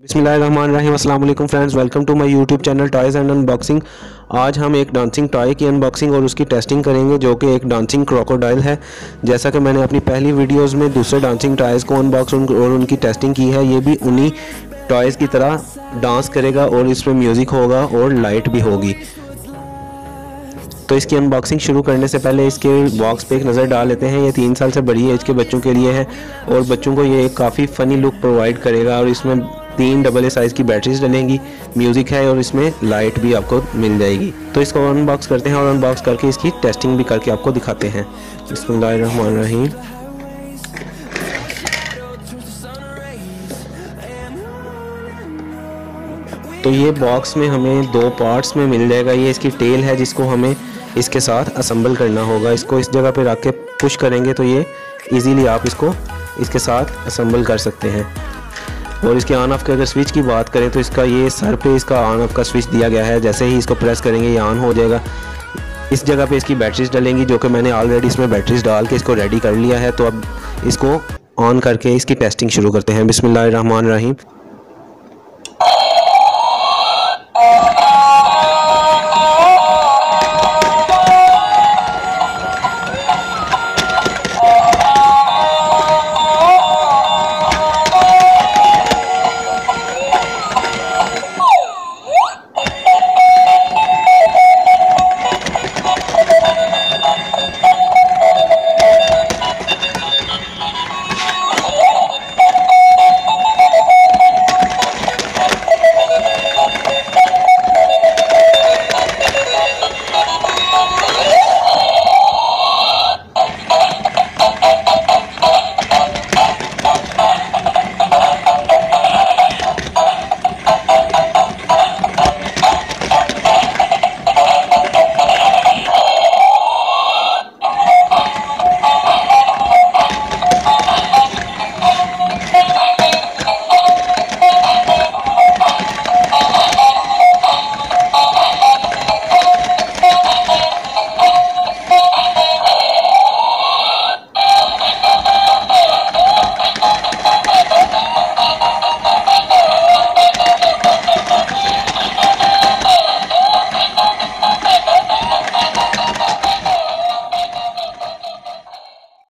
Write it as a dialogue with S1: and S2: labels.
S1: अस्सलाम friends, welcome to my YouTube channel toys and unboxing आज हम एक डांसिंग टॉय की अनबॉक्सिंग और उसकी टेस्टिंग करेंगे, जो कि एक डांसिंग क्रोकोडाइल है। जैसा कि मैंने अपनी पहली वीडियोस में दूसरे डांसिंग टॉयज़ को अनबॉक्स और उनकी टेस्टिंग की है, ये भी उन्हीं टॉयज़ की तरह डांस करेगा और इसमें म्यूज़िक होगा और लाइट भी होगी। तो इसकी अनबॉक्सिंग शुरू करने से पहले इसके बॉक्स पे एक नज़र डाल लेते हैं। ये तीन साल से बड़ी एज के बच्चों के लिए है और बच्चों को ये काफ़ी फ़नी लुक प्रोवाइड करेगा और इसमें तीन डबल ए साइज़ की बैटरीज डलेंगी। म्यूज़िक है और इसमें लाइट भी आपको मिल जाएगी। तो इसको अनबॉक्स करते हैं और अनबॉक्स करके इसकी टेस्टिंग भी करके आपको दिखाते हैं। बसमीम तो ये बॉक्स में हमें दो पार्ट्स में मिल जाएगा। ये इसकी टेल है जिसको हमें इसके साथ असम्बल करना होगा। इसको इस जगह पे रख के पुश करेंगे तो ये इजीली आप इसको इसके साथ असम्बल कर सकते हैं। और इसके ऑन ऑफ़ के अगर स्विच की बात करें तो इसका ये सर पे इसका ऑन ऑफ़ का स्विच दिया गया है। जैसे ही इसको प्रेस करेंगे, ये ऑन हो जाएगा। इस जगह पे इसकी बैटरीज डलेंगी, जो कि मैंने ऑलरेडी इसमें बैटरीज डाल के इसको रेडी कर लिया है। तो अब इसको ऑन करके इसकी टेस्टिंग शुरू करते हैं। बिसमिल्ल रहीम